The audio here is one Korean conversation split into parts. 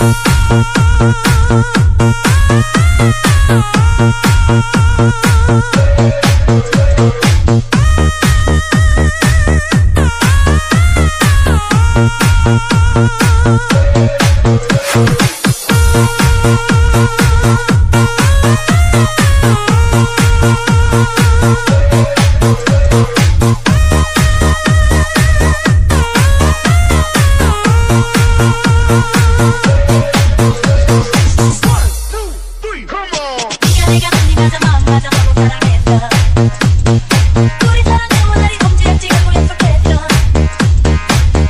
Thank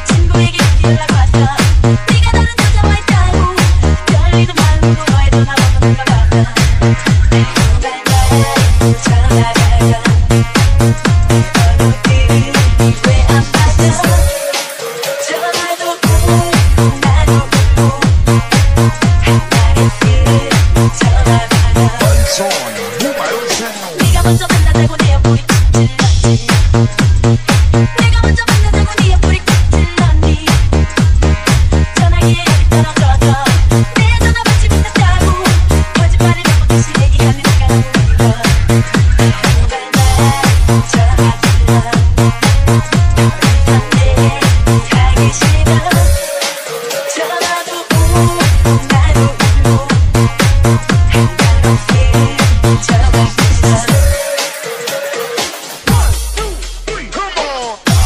친구에게 연락 왔어 내가 먼저 만난 사고 네 옆구리 꽂힌 언니 전화기에 떨어져서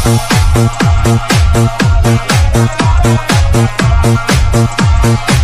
Thank you.